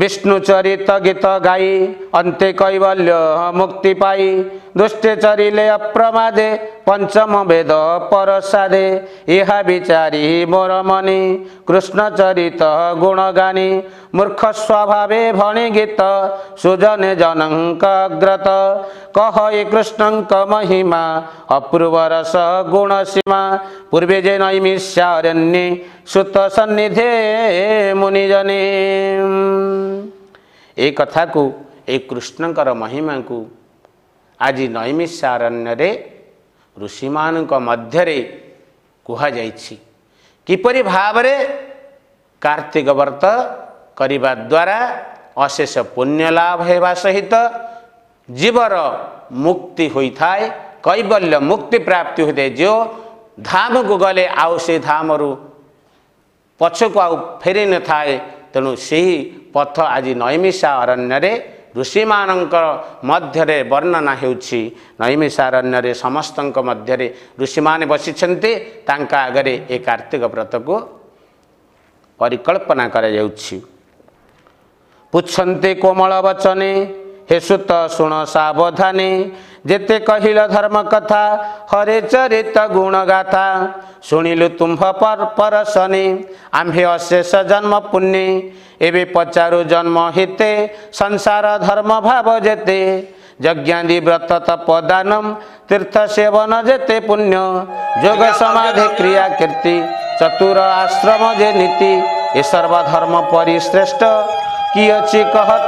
विष्णु चरित गीत गाई अन्त्य कैवल्य मुक्ति पाई चरिले अप्रमादे पञ्चम वेद परसादे इहा विचारी मोर मनि चरित गुणगानी मूर्ख स्वभावे भणि गीत सुजने जनङ्क अग्रत कहए कृष्णङ्क महिमा अपूर्व रस सीमा पूर्वे जे नैमिष्यारण्य सुत सन्निधे मुनिजने ए कथाको ए कृष्णଙ୍କର महिमाଙ୍କୁ ଆଜି ନୈମିଷାରଣ୍ୟରେ ଋଷିମାନଙ୍କ ମଧ୍ୟରେ କୁହାଯାଇଛି କିପରି ଭାବରେ କାର୍ତ୍ତିକ ବ୍ରତ କରିବା ଦ୍ୱାରା ଅଶେଷ ପୁଣ୍ୟ ଲାଭ ହେବା ସହିତ ଜୀବର ମୁକ୍ତି ହୋଇଥାଏ କୈବଲ୍ୟ ମୁକ୍ତି ପ୍ରାପ୍ତି ହୋଇଥାଏ ଯେଉଁ ଧାମକୁ ଗଲେ ଆଉ ସେ ଧାମରୁ ପଛକୁ ଆଉ ଫେରିନଥାଏ ତେଣୁ ସେହି ପଥ ଆଜି ନୈମିଷା ଅରଣ୍ୟରେ ଋଷିମାନଙ୍କର ମଧ୍ୟରେ ବର୍ଣ୍ଣନା ହେଉଛି ନୈମିଷାରଣ୍ୟରେ ସମସ୍ତଙ୍କ ମଧ୍ୟରେ ଋଷିମାନେ ବସିଛନ୍ତି ତାଙ୍କ ଆଗରେ ଏ କାର୍ତ୍ତିକ ବ୍ରତକୁ ପରିକଳ୍ପନା କରାଯାଉଛି ପୁଛନ୍ତି କୋମଳ ବଚନେ ହେସୁତ ଶୁଣ ସାବଧାନେ धर्म कथा हरे चरित गुण गाथा सुनिलु पर पर सने आम्हे अशेष जन्म पुण्य पचारु जन्म हिते संसार धर्म भाव जेते, जज्ञान्दी व्रत तप तीर्थ सेवन पुण्य जोग समाधे क्रिया कीर्ति चतुर आश्रम सर्वधर्म परिश्रेष्ठ कि अच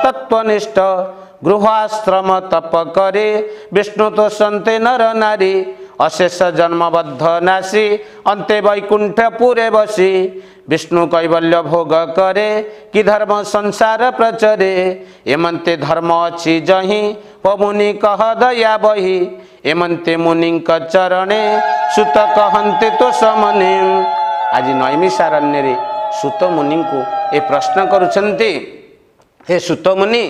तत्त्वनिष्ठ गृहाश्रम तप करे विष्णु तो संते नर नारी अशेष जन्मबद्ध नासी अन्ते पुरे बसी विष्णु कैवल्य भोग करे कि धर्म संसार प्रचरे एमन्ते धर्म अछि जही पमुनि कह दया बहि एमन्ते मुनि चरणे सुत कहन्ते तो समने आज को ए प्रश्न सुत सुतमुनि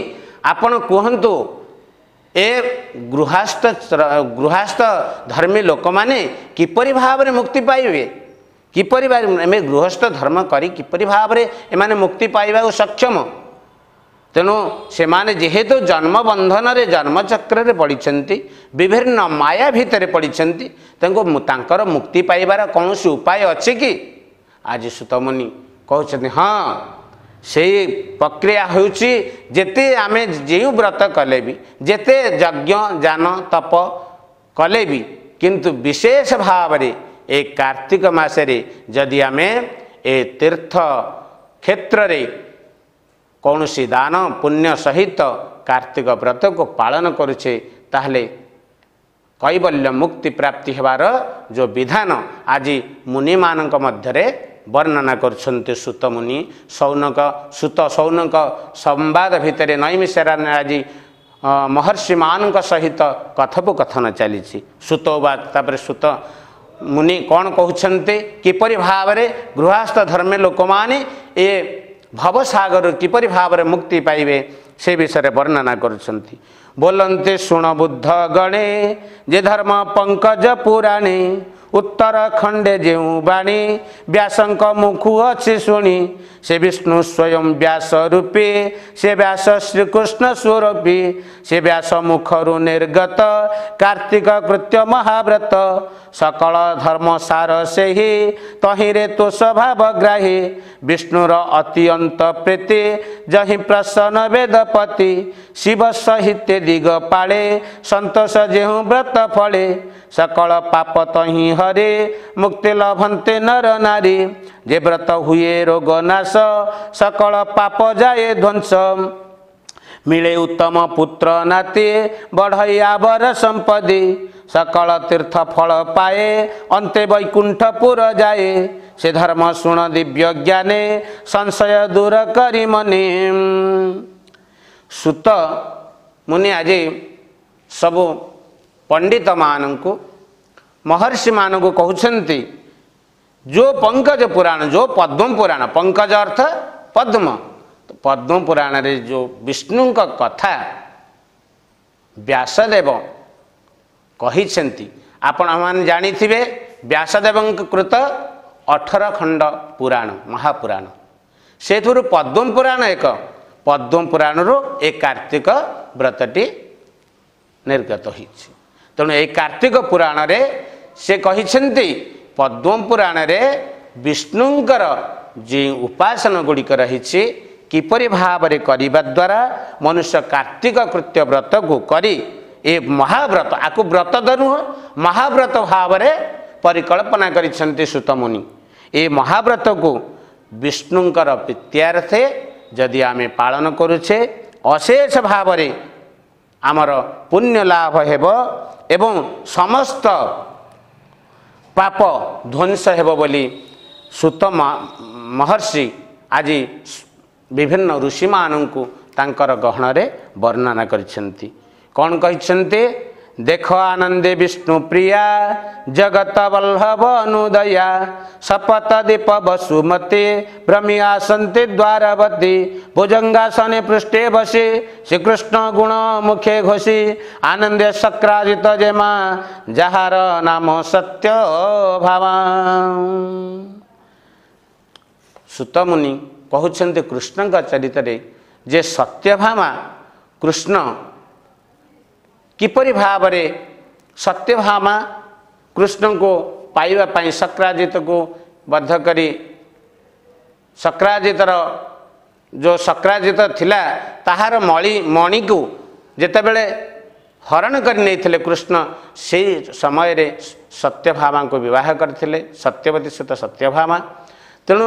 ଆପଣ କୁହନ୍ତୁ ଏ ଗୃହାସ୍ଥ ଗୃହାସ୍ଥ ଧର୍ମୀ ଲୋକମାନେ କିପରି ଭାବରେ ମୁକ୍ତି ପାଇବେ କିପରି ଆମେ ଗୃହସ୍ଥ ଧର୍ମ କରି କିପରି ଭାବରେ ଏମାନେ ମୁକ୍ତି ପାଇବାକୁ ସକ୍ଷମ ତେଣୁ ସେମାନେ ଯେହେତୁ ଜନ୍ମବନ୍ଧନରେ ଜନ୍ମଚକ୍ରରେ ପଡ଼ିଛନ୍ତି ବିଭିନ୍ନ ମାୟା ଭିତରେ ପଡ଼ିଛନ୍ତି ତାଙ୍କୁ ତାଙ୍କର ମୁକ୍ତି ପାଇବାର କୌଣସି ଉପାୟ ଅଛି କି ଆଜି ସୁତମୁନି କହୁଛନ୍ତି ହଁ ସେଇ ପ୍ରକ୍ରିୟା ହେଉଛି ଯେତେ ଆମେ ଯେଉଁ ବ୍ରତ କଲେ ବି ଯେତେ ଯଜ୍ଞ ଯାନ ତପ କଲେ ବି କିନ୍ତୁ ବିଶେଷ ଭାବରେ ଏ କାର୍ତ୍ତିକ ମାସରେ ଯଦି ଆମେ ଏ ତୀର୍ଥ କ୍ଷେତ୍ରରେ କୌଣସି ଦାନ ପୁଣ୍ୟ ସହିତ କାର୍ତ୍ତିକ ବ୍ରତକୁ ପାଳନ କରୁଛେ ତାହେଲେ କୈବଲ୍ୟ ମୁକ୍ତି ପ୍ରାପ୍ତି ହେବାର ଯେଉଁ ବିଧାନ ଆଜି ମୁନିମାନଙ୍କ ମଧ୍ୟରେ वर्णना गर्ुत सुतमुनि सौनक सुत सौनक संवाद भित्र नै मिसर आज महर्षिमा सहित कथपुकथन चाहिँ सुतोबा सुत किपरि भावना गृहस्थ धर्मे लोक माने ए किपरि भाव मुक्ति पाइबे से विषय वर्णना बोलन्ते सुण बुद्ध गणे जे धर्म पङ्कज पुराणे उत्तर जेऊ जौँ बाणी व्यासको मुखु अझ शुणी विष्णु स्वयं व्यास रूपी से व्यास श्रीकृष्ण स्वरूपी व्यास मुखहरू निर्गत कार्तिक कृत्य महाव्रत सकल धर्म सार से तही रे तोष भाव्राही विष्णु र प्रीति जहीँ प्रसन्न वेदपति शिव सहित दिग पाउँ व्रत फले सकल पाप तहीँ हरे भन्ते नर नारी जे व्रत हुए रोग नाश सकल पाप जाए ध्वंस मिले उत्तम पुत्र बढै आवर सम्पदि सकल तीर्थ फल पाए अन्ते वैकुण्ठपुर पुर जाए से धर्म शुण दिव्य ज्ञाने संशय दूर करी मने सुत मुनि सबु पंडित मानंकु ମହର୍ଷିମାନଙ୍କୁ କହୁଛନ୍ତି ଯେଉଁ ପଙ୍କଜ ପୁରାଣ ଯେଉଁ ପଦ୍ମ ପୁରାଣ ପଙ୍କଜ ଅର୍ଥ ପଦ୍ମ ପଦ୍ମ ପୁରାଣରେ ଯେଉଁ ବିଷ୍ଣୁଙ୍କ କଥା ବ୍ୟାସଦେବ କହିଛନ୍ତି ଆପଣମାନେ ଜାଣିଥିବେ ବ୍ୟାସଦେବଙ୍କ କୃତ ଅଠର ଖଣ୍ଡ ପୁରାଣ ମହାପୁରାଣ ସେଥିରୁ ପଦ୍ମ ପୁରାଣ ଏକ ପଦ୍ମ ପୁରାଣରୁ ଏ କାର୍ତ୍ତିକ ବ୍ରତଟି ନିର୍ଗତ ହୋଇଛି ତେଣୁ ଏଇ କାର୍ତ୍ତିକ ପୁରାଣରେ ସେ କହିଛନ୍ତି ପଦ୍ମ ପୁରାଣରେ ବିଷ୍ଣୁଙ୍କର ଯେଉଁ ଉପାସନ ଗୁଡ଼ିକ ରହିଛି କିପରି ଭାବରେ କରିବା ଦ୍ୱାରା ମନୁଷ୍ୟ କାର୍ତ୍ତିକ କୃତ୍ୟ ବ୍ରତକୁ କରି ଏ ମହାବ୍ରତ ଆକୁ ବ୍ରତ ତ ନୁହଁ ମହାବ୍ରତ ଭାବରେ ପରିକଳ୍ପନା କରିଛନ୍ତି ସୁତମୁନି ଏ ମହାବ୍ରତକୁ ବିଷ୍ଣୁଙ୍କର ପ୍ରୀତ୍ୟାର୍ଥେ ଯଦି ଆମେ ପାଳନ କରୁଛେ ଅଶେଷ ଭାବରେ ଆମର ପୁଣ୍ୟ ଲାଭ ହେବ ଏବଂ ସମସ୍ତ ପାପ ଧ୍ୱଂସ ହେବ ବୋଲି ସୁତ ମହର୍ଷି ଆଜି ବିଭିନ୍ନ ଋଷିମାନଙ୍କୁ ତାଙ୍କର ଗହଣରେ ବର୍ଣ୍ଣନା କରିଛନ୍ତି କ'ଣ କହିଛନ୍ତି देखो आनन्दे विष्णु प्रिया जगत वल्लभ अनुदया सपत दीप बसुमती भ्रमि आसन्ती दती भुजङ्गा शनि पृष्ठ बसे श्रीकृष्ण गुण मुखे घोषी आनन्दे सक्राजित जेमा, जहार नाम सत्य भाम सुतमुनिष्णको चरित सत्य भाम कृष्ण କିପରି ଭାବରେ ସତ୍ୟଭାମା କୃଷ୍ଣଙ୍କୁ ପାଇବା ପାଇଁ ଶକ୍ରାଜିତକୁ ବଦ୍ଧ କରି ଶକ୍ରାଜିତର ଯେଉଁ ଶକ୍ରାଜିତ ଥିଲା ତାହାର ମଳି ମଣିକୁ ଯେତେବେଳେ ହରଣ କରି ନେଇଥିଲେ କୃଷ୍ଣ ସେଇ ସମୟରେ ସତ୍ୟଭାମାଙ୍କୁ ବିବାହ କରିଥିଲେ ସତ୍ୟବତୀ ସହିତ ସତ୍ୟଭାମା ତେଣୁ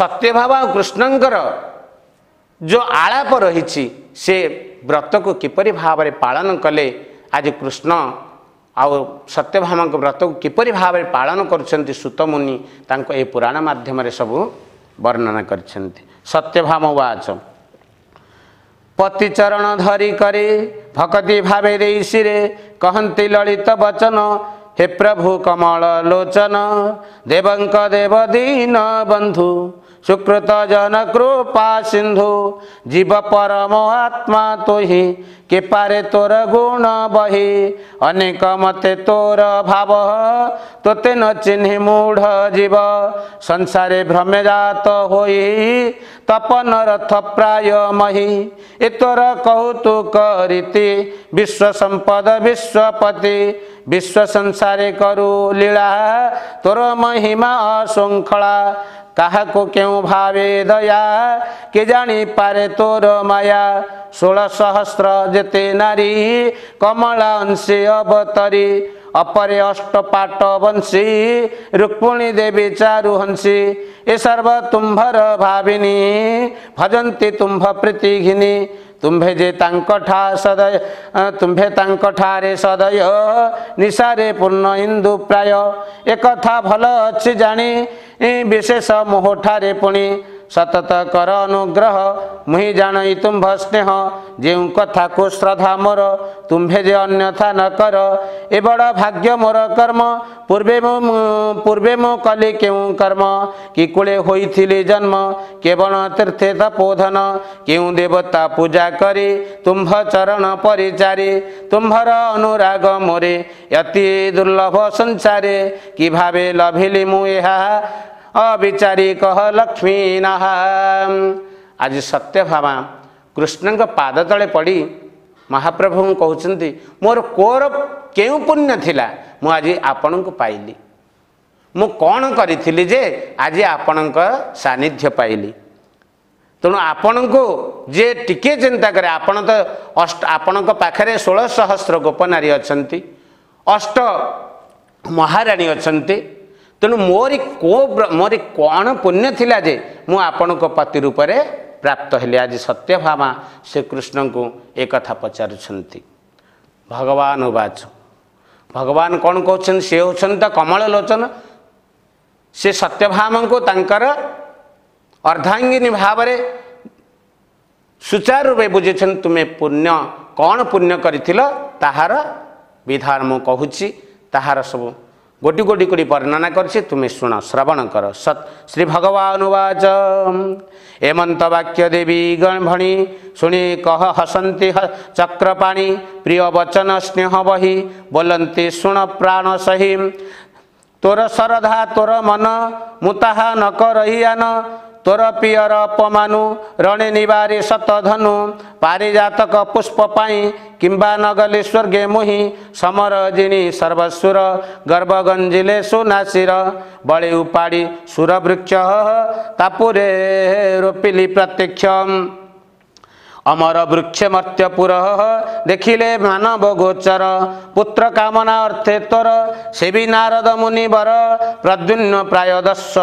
ସତ୍ୟଭାମା ଆଉ କୃଷ୍ଣଙ୍କର ଯେଉଁ ଆଳାପ ରହିଛି ସେ ବ୍ରତକୁ କିପରି ଭାବରେ ପାଳନ କଲେ ଆଜି କୃଷ୍ଣ ଆଉ ସତ୍ୟଭାମାଙ୍କ ବ୍ରତକୁ କିପରି ଭାବରେ ପାଳନ କରୁଛନ୍ତି ସୁତମୁନି ତାଙ୍କ ଏ ପୁରାଣ ମାଧ୍ୟମରେ ସବୁ ବର୍ଣ୍ଣନା କରିଛନ୍ତି ସତ୍ୟଭାମ ବାଚ ପତିଚରଣ ଧରି କରି ଭକତି ଭାବେ ଦେଇଶିରେ କହନ୍ତି ଲଳିତ ବଚନ ହେ ପ୍ରଭୁ କମଳ ଲୋଚନ ଦେବଙ୍କ ଦେବ ଦିନ ବନ୍ଧୁ सुकृत जन कृपा सिन्धु जीव परम आत्मा तोहि के पारे तोर गुण बहि अनेक मते तोर भाव तोते न चिन्हि मूढ जीव संसारे भ्रमे जात होइ तपन रथ प्राय मही ए तोर कौतुक विश्व सम्पद विश्वपति विश्व संसारे करू लीला तोर महिमा श्रृंखला काउ भावे दया के जानी पारे तोर माया मात्र नारी अंशे अबतरी अपरे अष्ट पाट वंशी रुक्मिणी देवी चारु हंसी ए सर्व तुम्भर भावी भजन्ती तुम्भ प्रतिभेठा सदय तुम्भे त सदय निसारे पूर्ण इंदु प्राय ए भयो अझ जानी ए विशेष मोह ठाने सतत कर अनुग्रह मु जाने तुम्भ स्नेह जौँ कथा को श्रद्धा मोर तुम्भे अन्यथा ए बड़ा भाग्य मोर कर्म पूर्व पूर्व म कि केही कर्म कि जन्म केवल तीर्थे तपोधन केही देवता पूजा कि तुम्भ चरण परिचारी तुम्भर अनुराग मोरे अति दुर्लभ संसार कि भाइ लभ म ଅବିଚାରୀ କହ ଲକ୍ଷ୍ମୀ ନାହ ଆଜି ସତ୍ୟଭାମା କୃଷ୍ଣଙ୍କ ପାଦ ତଳେ ପଡ଼ି ମହାପ୍ରଭୁଙ୍କୁ କହୁଛନ୍ତି ମୋର କୋର କେଉଁ ପୁଣ୍ୟ ଥିଲା ମୁଁ ଆଜି ଆପଣଙ୍କୁ ପାଇଲି ମୁଁ କ'ଣ କରିଥିଲି ଯେ ଆଜି ଆପଣଙ୍କ ସାନ୍ନିଧ୍ୟ ପାଇଲି ତେଣୁ ଆପଣଙ୍କୁ ଯିଏ ଟିକିଏ ଚିନ୍ତା କରେ ଆପଣ ତ ଅଷ୍ଟ ଆପଣଙ୍କ ପାଖରେ ଷୋହଳ ସହସ୍ର ଗୋପନାରୀ ଅଛନ୍ତି ଅଷ୍ଟ ମହାରାଣୀ ଅଛନ୍ତି तेणु मोरी को मोरी पुण्य थिला जे मु म को पति रूपले प्राप्त हो आज सत्यभाम श्रीकृष्णको ए पचास भगवान उवाच भगवान् कन् से छन् त कमलोचन से को तंकर अर्धाङ्गी भावे सुचार रूप बुझ्छ तुमे पुण्य कन् पुण्यो त विधान म कि तहार सब गोटी गोटी कुटी वर्णना गरी तुमे शुण श्रवण श्री भगवान् वाच एमन्त वाक्य देवी गणभणी शुणी कह हसंति चक्र प्रिय वचन स्नेह बही बोलि सुन प्राण सही तोर शरधा तोर मन मुता तोर पियर अपमान रणे निवारि सत धनु पारिजातक पुष्प किम्बा नगली स्वर्गे मोहि समर जिनी सर्वसुर गर्भगञ्जले बळे उपाडी सुरवृक्ष तापुरे रोपिली प्रत्यक्ष अमर वृक्षमर्त्यपुर देखिले मानव गोचर पुत्रकमना अर्थे तर से नारद मुनि बर प्रद्युन्न प्राय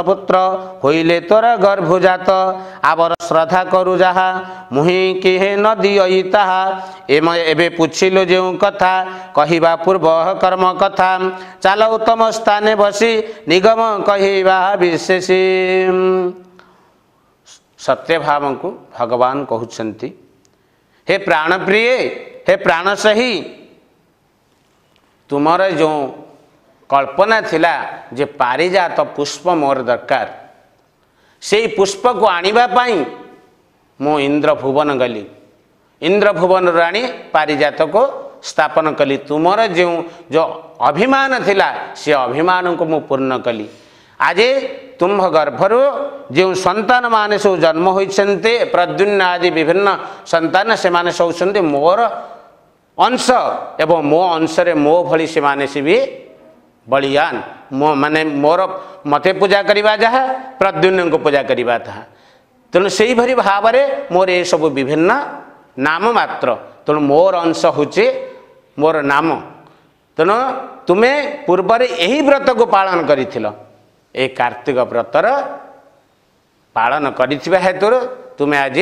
पुत्र होइले तोर गर्भ जात आवर श्रद्धा करू जाहा मुहि के नदी एबे पुछिलो जेउ कथा कहिबा पूर्व कर्म कथा चाल उत्तम स्थाने बसी निगम किसिम सत्य भावु भगवान कि हे प्राण प्रिय हे प्राण सही तुम जो कल्पना थिला जे पारिजात तो पुष्प मोर दरकार से पुष्प को आई मु इंद्र भुवन गली इंद्र भुवन राणी पारिजात को स्थापन कली तुम जो जो अभिमान थिला से अभिमान को मु पूर्ण कली आज तुम्भ गर्भरू जो सन्त जन्म हुन्छ प्रद्युन्य आदि विभिन्न सन्त सोच्नु मोर अंश एवं मो अंश मो भो मो बलिया मोर मते पूजा गरेको जहाँ को पूजा तह त म सब विभिन्न नाम मत मोर अंश हौ मोर नाम तुमे पूर्व यही व्रत को पालन गरि ए कार्तिक व्रतर पातु तुमे आज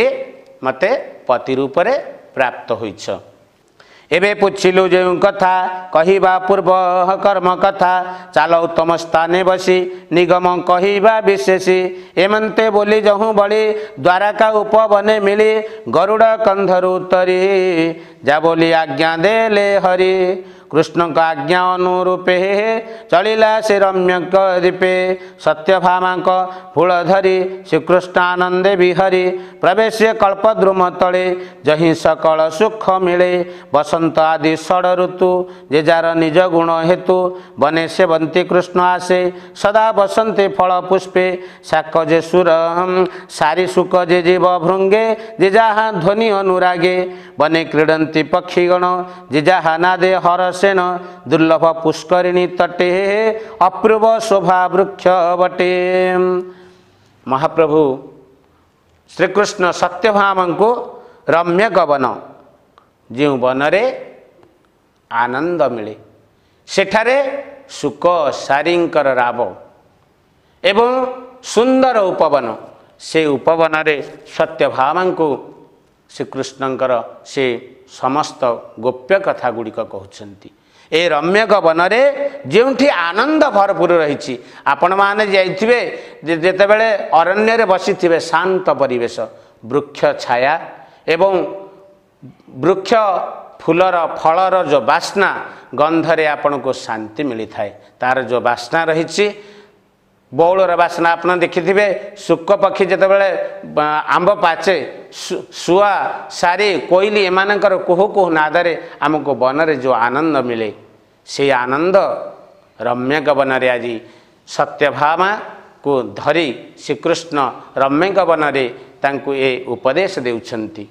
मते पति रूपले प्राप्त एबे पुछिलु जो कथा कर्म कथा चाल उत्तम स्थाने बसि निगम किशेषी एमन्ते बोली जहु बलि द्वारका उप बने मिली गरुड कन्धरु तरि आज्ञा देले हरि कृष्ण का आज्ञा अनुरूपे चलिला से रम्यक दीपे धरी फूलधरी आनंदे विहरी प्रवेश कल्पद्रुम तले जही सकल सुख मिले बसंत आदि षड ऋतु जे जार निज गुण हेतु बने से बंती कृष्ण आसे सदा बसंते फल पुष्पे शाक जे सुर सारी सुख जे जीव भृंगे जे जहाँ ध्वनि अनुरागे बने क्रीडंती पक्षीगण जे जहाँ नादे हर सेन दुर्लभ पुष्करिणी तटे अपूर्व स्वभाव वृक्ष बटे महाप्रभु श्री कृष्ण को रम्य गवन जिय वन रे आनन्द मिले सेठरे सुख सारिङ्कर राबो एवं सुन्दर उपवन से उपवन रे को श्री कृष्णंकर से ସମସ୍ତ ଗୋପ୍ୟ କଥା ଗୁଡ଼ିକ କହୁଛନ୍ତି ଏ ରମ୍ୟ ଗବନରେ ଯେଉଁଠି ଆନନ୍ଦ ଭରପୁର ରହିଛି ଆପଣମାନେ ଯାଇଥିବେ ଯେତେବେଳେ ଅରଣ୍ୟରେ ବସିଥିବେ ଶାନ୍ତ ପରିବେଶ ବୃକ୍ଷ ଛାୟା ଏବଂ ବୃକ୍ଷ ଫୁଲର ଫଳର ଯେଉଁ ବାସ୍ନା ଗନ୍ଧରେ ଆପଣଙ୍କୁ ଶାନ୍ତି ମିଳିଥାଏ ତା'ର ଯେଉଁ ବାସ୍ନା ରହିଛି ବଉଳର ବାସ୍ନା ଆପଣ ଦେଖିଥିବେ ଶୁକ ପକ୍ଷୀ ଯେତେବେଳେ ଆମ୍ବ ପାଚେ सु सारे कोइली कोहो कुहुह नादरे आमको बनरे जो आनन्द मिलेस आनन्द रम्यगन सत्यभामा को धरि श्रीकृष्ण रम्यगन त उपदेश देउँदै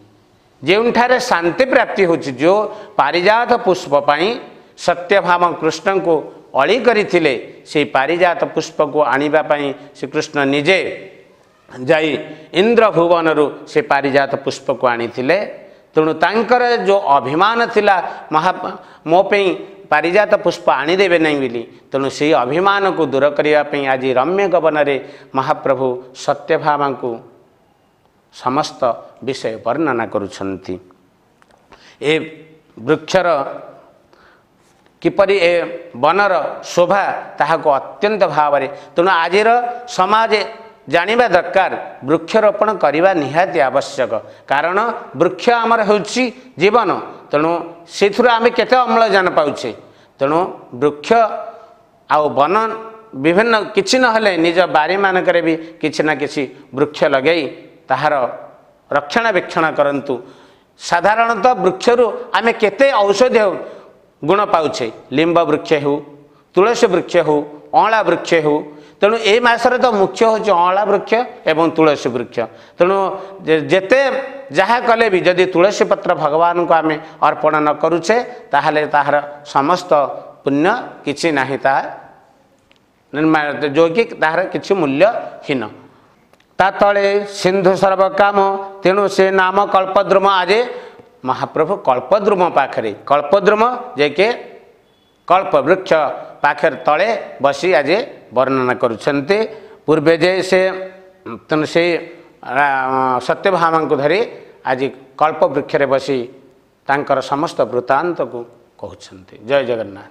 जौँठा शान्ति प्राप्ति हुन्छ जो पारिजात पुष्प सत्यभामा कृष्ण सत्यभाम कृष्णको अलिकरीले से पारिजात पुष्प को पुष्पको आणिपि श्रीकृष्ण निजे ଯାଇ ଇନ୍ଦ୍ର ଭୁବନରୁ ସେ ପାରିଜାତ ପୁଷ୍ପକୁ ଆଣିଥିଲେ ତେଣୁ ତାଙ୍କର ଯେଉଁ ଅଭିମାନ ଥିଲା ମହା ମୋ ପାଇଁ ପାରିଜାତ ପୁଷ୍ପ ଆଣିଦେବେ ନାହିଁ ବୋଲି ତେଣୁ ସେହି ଅଭିମାନକୁ ଦୂର କରିବା ପାଇଁ ଆଜି ରମ୍ୟ ଗମନରେ ମହାପ୍ରଭୁ ସତ୍ୟଭାମାଙ୍କୁ ସମସ୍ତ ବିଷୟ ବର୍ଣ୍ଣନା କରୁଛନ୍ତି ଏ ବୃକ୍ଷର କିପରି ଏ ବନର ଶୋଭା ତାହାକୁ ଅତ୍ୟନ୍ତ ଭାବରେ ତେଣୁ ଆଜିର ସମାଜ ଜାଣିବା ଦରକାର ବୃକ୍ଷରୋପଣ କରିବା ନିହାତି ଆବଶ୍ୟକ କାରଣ ବୃକ୍ଷ ଆମର ହେଉଛି ଜୀବନ ତେଣୁ ସେଥିରୁ ଆମେ କେତେ ଅମ୍ଳଜାନ ପାଉଛେ ତେଣୁ ବୃକ୍ଷ ଆଉ ବନ ବିଭିନ୍ନ କିଛି ନହେଲେ ନିଜ ବାରିମାନଙ୍କରେ ବି କିଛି ନା କିଛି ବୃକ୍ଷ ଲଗାଇ ତାହାର ରକ୍ଷଣାବେକ୍ଷଣ କରନ୍ତୁ ସାଧାରଣତଃ ବୃକ୍ଷରୁ ଆମେ କେତେ ଔଷଧୀୟ ଗୁଣ ପାଉଛେ ଲିମ୍ବ ବୃକ୍ଷ ହେଉ ତୁଳସୀ ବୃକ୍ଷ ହେଉ ଅଁଳା ବୃକ୍ଷ ହେଉ ତେଣୁ ଏଇ ମାସରେ ତ ମୁଖ୍ୟ ହେଉଛି ଅଁଳା ବୃକ୍ଷ ଏବଂ ତୁଳସୀ ବୃକ୍ଷ ତେଣୁ ଯେତେ ଯାହା କଲେ ବି ଯଦି ତୁଳସୀ ପତ୍ର ଭଗବାନଙ୍କୁ ଆମେ ଅର୍ପଣ ନ କରୁଛେ ତାହେଲେ ତାହାର ସମସ୍ତ ପୁଣ୍ୟ କିଛି ନାହିଁ ତାହା ନିର୍ମାଣ ଯେଉଁକି ତାହାର କିଛି ମୂଲ୍ୟହୀନ ତା ତଳେ ସିନ୍ଧୁ ସର୍ବକାମ ତେଣୁ ସେ ନାମ କଳ୍ପଦ୍ରୁମ ଆଜି ମହାପ୍ରଭୁ କଳ୍ପଦ୍ରୁମ ପାଖରେ କଳ୍ପଦ୍ରୁମ ଯେ କି କଳ୍ପବୃକ୍ଷ ପାଖରେ ତଳେ ବସି ଆଜି ବର୍ଣ୍ଣନା କରୁଛନ୍ତି ପୂର୍ବେ ଯେ ସେ ତେଣୁ ସେଇ ସତ୍ୟଭାମାଙ୍କୁ ଧରି ଆଜି କଳ୍ପ ବୃକ୍ଷରେ ବସି ତାଙ୍କର ସମସ୍ତ ବୃତ୍ତାନ୍ତକୁ କହୁଛନ୍ତି ଜୟ ଜଗନ୍ନାଥ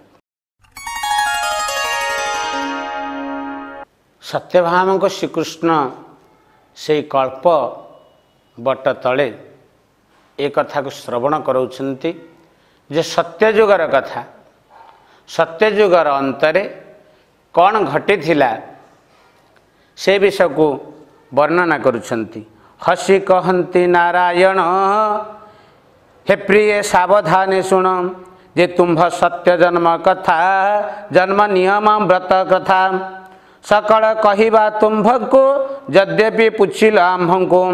ସତ୍ୟଭାମଙ୍କ ଶ୍ରୀକୃଷ୍ଣ ସେଇ କଳ୍ପ ବଟ ତଳେ ଏ କଥାକୁ ଶ୍ରବଣ କରାଉଛନ୍ତି ଯେ ସତ୍ୟଯୁଗର କଥା सत्य जुग र थिला, से घटिला विषयको वर्णना हसि कहन्ति नारायण प्रिये सवधान शुण जे तुम्भ सत्य जन्म कथा जन्म नियम व्रत कथा सकल कुम्भको जि पूल आम्भको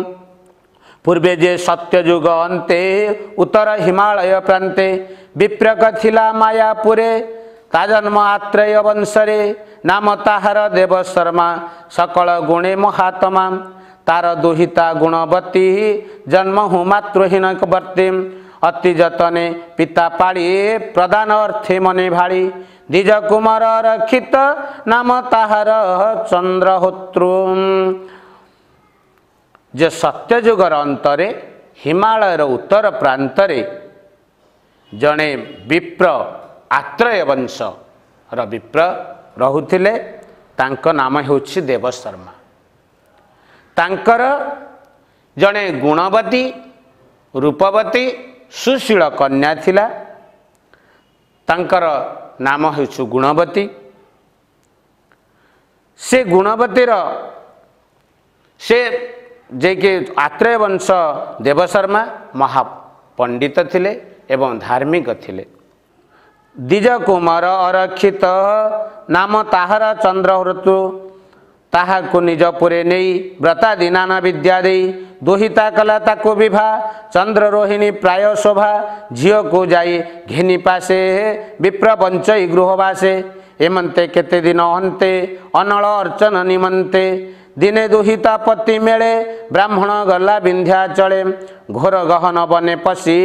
पूर्व सत्य जुग अन्ते उत्तर हिमालय प्रान्ते विप्रक थाय पुरे ता जन्म आत्रेय वंशरे नाम देव शर्मा सकल गुणे महात्मा तार दुहिता गुणवती जन्म हुँ मातृहीन बर्ती अति जतने पिता मने प्रधाने मन कुमार रक्षित नाम त जे सत्य जुगर अंतरे हिमालयर उत्तर प्रांतरे जणे विप्र ଆତ୍ରୟବଂଶର ବିପ୍ର ରହୁଥିଲେ ତାଙ୍କ ନାମ ହେଉଛି ଦେବଶର୍ମା ତାଙ୍କର ଜଣେ ଗୁଣବତୀ ରୂପବତୀ ସୁଶୀଳ କନ୍ୟା ଥିଲା ତାଙ୍କର ନାମ ହେଉଛି ଗୁଣବତୀ ସେ ଗୁଣବତୀର ସେ ଯିଏକି ଆତ୍ରୟବଂଶ ଦେବଶର୍ମା ମହାପଣ୍ଡିତ ଥିଲେ ଏବଂ ଧାର୍ମିକ ଥିଲେ दिज कुमर अरक्षित नाम त चन्द्र थाहाको निज पुरे नै व्रता दिन विद्यादे दुहिता कला तिभा चन्द्ररोहिणी प्रायः शोभा को जाई घेनी पासे विप्र वञ्च गृहवासे केते दिन अन्ते अनल अर्चन निमन्ते दिने दुहिता पति मेले ब्राह्मण गला विन्ध्या घोर गहन बनेपछि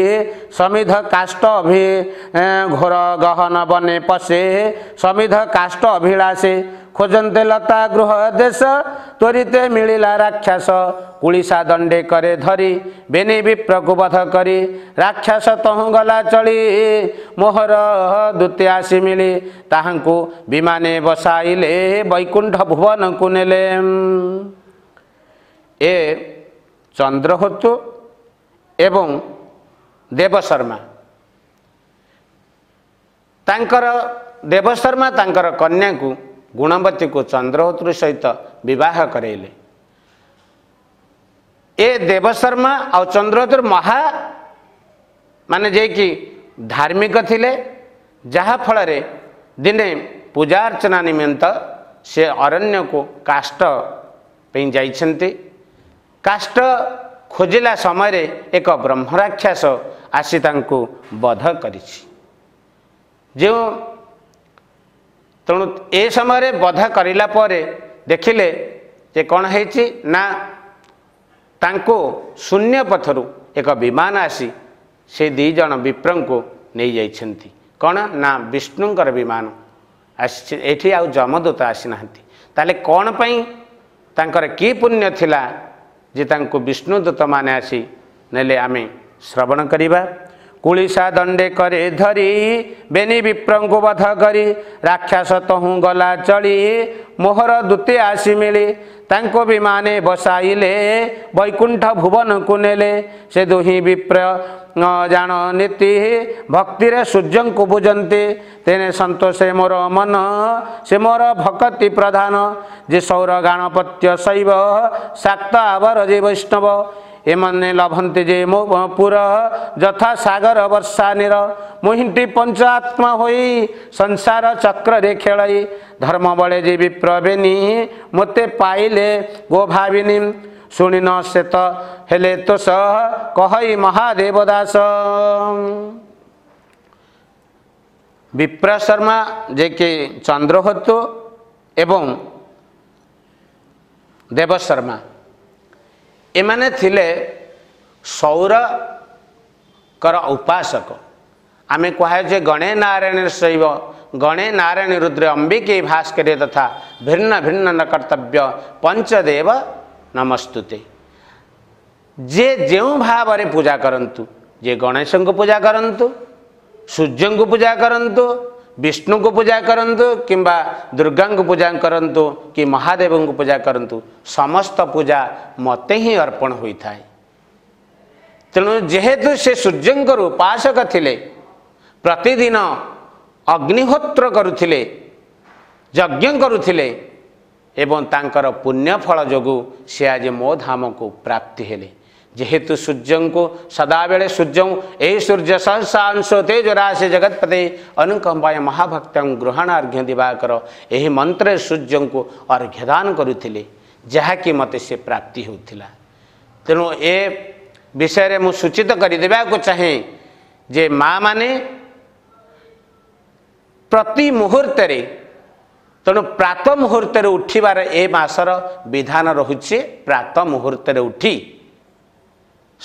समिध काष्ट अभि घोर गहन बनेपछि समिध काष्ट अभिलाषे खोजन्ते लता गृह देश त्वरिते मिलिला राक्षस कुलिसा दण्डे करे धरि बेनी विप्रको वध करी राक्षस तहुँ गला चलि मोहर दुत्यासी मिली ताहाँको विमाने बसाइले वैकुण्ठ भुवन कुनेले ए चन्द्र हो ଏବଂ ଦେବଶର୍ମା ତାଙ୍କର ଦେବଶର୍ମା ତାଙ୍କର କନ୍ୟାଙ୍କୁ ଗୁଣବତୀକୁ ଚନ୍ଦ୍ରହୋତ୍ରୁ ସହିତ ବିବାହ କରେଇଲେ ଏ ଦେବଶର୍ମା ଆଉ ଚନ୍ଦ୍ରହୋତ୍ର ମହା ମାନେ ଯିଏକି ଧାର୍ମିକ ଥିଲେ ଯାହାଫଳରେ ଦିନେ ପୂଜା ଅର୍ଚ୍ଚନା ନିମନ୍ତ ସେ ଅରଣ୍ୟକୁ କାଷ୍ଟ ପାଇଁ ଯାଇଛନ୍ତି କାଷ୍ଟ ଖୋଜିଲା ସମୟରେ ଏକ ବ୍ରହ୍ମରାକ୍ଷାସ ଆସି ତାଙ୍କୁ ବଧ କରିଛି ଯେଉଁ ତେଣୁ ଏ ସମୟରେ ବଧ କରିଲା ପରେ ଦେଖିଲେ ଯେ କ'ଣ ହେଇଛି ନା ତାଙ୍କୁ ଶୂନ୍ୟ ପଥରୁ ଏକ ବିମାନ ଆସି ସେ ଦୁଇ ଜଣ ବିପ୍ରଙ୍କୁ ନେଇଯାଇଛନ୍ତି କ'ଣ ନା ବିଷ୍ଣୁଙ୍କର ବିମାନ ଆସିଛି ଏଠି ଆଉ ଯମଦୂତ ଆସିନାହାନ୍ତି ତାହେଲେ କ'ଣ ପାଇଁ ତାଙ୍କର କି ପୁଣ୍ୟ ଥିଲା जे त विष्णुदूत म नेले नले श्रवण गरेको कुस दण्डे करे धरी बेनी विप्र करी राक्षस तहु गला चढि मोहर दूते मिले ताङ्को विमाने बसाइले वैकुण्ठ भुवन कुनेले, से दुही विप्र नीति भक्तिरे सूर्यको बुझ्ने तेने सन्तोषे मोर मन से मोर भक्ति प्रधान जे सौर गाणपत्य शैव साक्त आवर जे वैष्णव ए लभति जे पुरा जथा सगर वर्षानीर मुटी होई संसार चक्र खेलाइ धर्म बले विप्रवेनी मते पहिले गो भावि सुन सेते तोस कहै महादेवदास विप्र शर्मा जे कि एवं। देव शर्मा ए माने थिले सौर कर उपासक आमे कहय गणे नारायण सइब गणे नारायण रुद्र अंबिके भास्कर तथा भिन्न भिन्न न कर्तव्य पंचदेव नमस्तुते जे जेउ भाव पूजा करंतु जे गणेश को पूजा करंतु सूर्य को पूजा करंतु विष्णु को पूजा करूँ कि दुर्गा पूजा करूँ कि महादेव को पूजा करूँ समस्त पूजा मत ही अर्पण होता है तेणु जेहेतु से सूर्य उपासक प्रतिदिन अग्निहोत्र करुले यज्ञ पुण्य फल जो सी आज मोधाम को प्राप्ति हेले जेहेतु सूर्य को सदा बेले सूर्य यही सूर्य सहसा अंश तेज राशि जगतपति अनुकंपाए महाभक्त ग्रहण अर्घ्य दिवाकर मंत्र सूर्य को अर्घ्यदान करुले कि मत से प्राप्ति होता तेणु ए विषय में सूचित करदे चाहे जे माँ मैने प्रति मुहूर्त तेणु प्रात मुहूर्त उठबार ए मसर विधान रोचे प्रात मुहूर्त उठी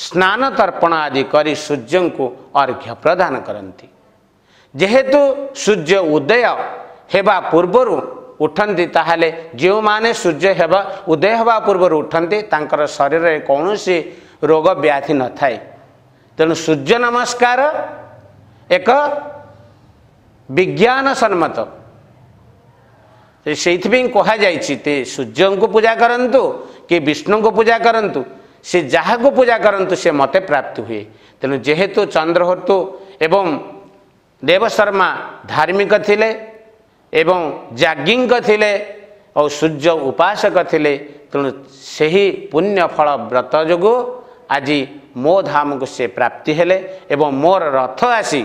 स्नान तर्पण आदि करी सूर्य को अर्घ्य प्रदान जेहेतु सूर्य उदय हेबा हे पूर्वहरू उठाले जो म सूर्य हेबा उदय हे पूर्व तांकर शरीर कि रोग व्याधि न थाए तेणु सूर्य नमस्कार एक विज्ञान सम्मत सहीपि सूर्य को पूजा गरु कि विष्णु को पूजा ସେ ଯାହାକୁ ପୂଜା କରନ୍ତୁ ସେ ମୋତେ ପ୍ରାପ୍ତି ହୁଏ ତେଣୁ ଯେହେତୁ ଚନ୍ଦ୍ରହତୁ ଏବଂ ଦେବଶର୍ମା ଧାର୍ମିକ ଥିଲେ ଏବଂ ଜାଗିଙ୍କ ଥିଲେ ଆଉ ସୂର୍ଯ୍ୟ ଉପାସକ ଥିଲେ ତେଣୁ ସେହି ପୁଣ୍ୟ ଫଳ ବ୍ରତ ଯୋଗୁଁ ଆଜି ମୋ ଧାମକୁ ସେ ପ୍ରାପ୍ତି ହେଲେ ଏବଂ ମୋର ରଥ ଆସି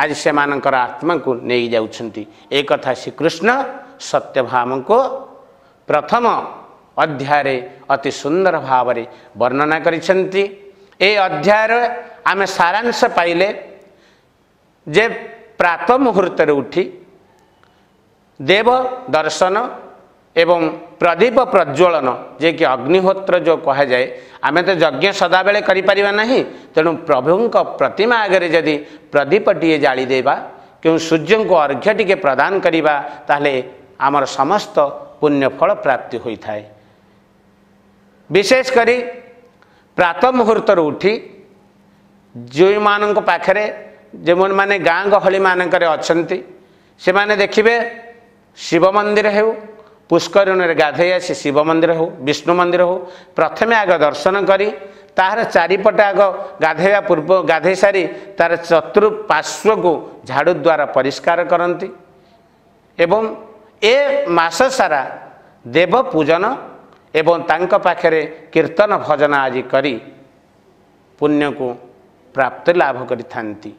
ଆଜି ସେମାନଙ୍କର ଆତ୍ମାକୁ ନେଇ ଯାଉଛନ୍ତି ଏ କଥା ଶ୍ରୀକୃଷ୍ଣ ସତ୍ୟଭାମଙ୍କୁ ପ୍ରଥମ अध्याय अति सुंदर भाव वर्णना करयर आम सारांश पाइले जे प्रात मुहूर्त उठी देव दर्शन एवं प्रदीप प्रज्वलन जे कि अग्निहोत्र जो कह जाए आम तो यज्ञ सदा बेले करना तेणु प्रभु प्रतिमा आगे जदि प्रदीप टीए जाए क्यों सूर्य को अर्घ्य टी प्रदान करवा आमर समस्त पुण्य फल प्राप्ति होता है ବିଶେଷ କରି ପ୍ରାତଃ ମୁହୂର୍ତ୍ତରୁ ଉଠି ଯେଉଁମାନଙ୍କ ପାଖରେ ଯେଉଁମାନେ ଗାଁ ଗହଳିମାନଙ୍କରେ ଅଛନ୍ତି ସେମାନେ ଦେଖିବେ ଶିବ ମନ୍ଦିର ହେଉ ପୁଷ୍କରିଣୀରେ ଗାଧୋଇ ଆସି ଶିବ ମନ୍ଦିର ହେଉ ବିଷ୍ଣୁ ମନ୍ଦିର ହେଉ ପ୍ରଥମେ ଆଗ ଦର୍ଶନ କରି ତାହାର ଚାରିପଟେ ଆଗ ଗାଧୋଇବା ପୂର୍ବ ଗାଧୋଇ ସାରି ତା'ର ଚତୁଃପାର୍ଶ୍ୱକୁ ଝାଡ଼ୁ ଦ୍ୱାରା ପରିଷ୍କାର କରନ୍ତି ଏବଂ ଏ ମାସ ସାରା ଦେବ ପୂଜନ ଏବଂ ତାଙ୍କ ପାଖରେ କୀର୍ତ୍ତନ ଭଜନ ଆଜି କରି ପୁଣ୍ୟକୁ ପ୍ରାପ୍ତି ଲାଭ କରିଥାନ୍ତି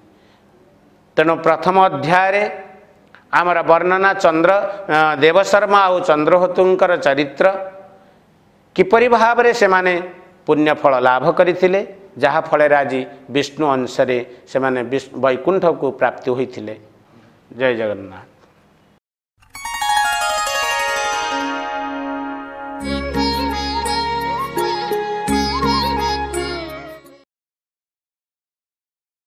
ତେଣୁ ପ୍ରଥମ ଅଧ୍ୟାୟରେ ଆମର ବର୍ଣ୍ଣନା ଚନ୍ଦ୍ର ଦେବଶର୍ମା ଆଉ ଚନ୍ଦ୍ରହତୁଙ୍କର ଚରିତ୍ର କିପରି ଭାବରେ ସେମାନେ ପୁଣ୍ୟଫଳ ଲାଭ କରିଥିଲେ ଯାହାଫଳରେ ଆଜି ବିଷ୍ଣୁ ଅଂଶରେ ସେମାନେ ବୈକୁଣ୍ଠକୁ ପ୍ରାପ୍ତି ହୋଇଥିଲେ ଜୟ ଜଗନ୍ନାଥ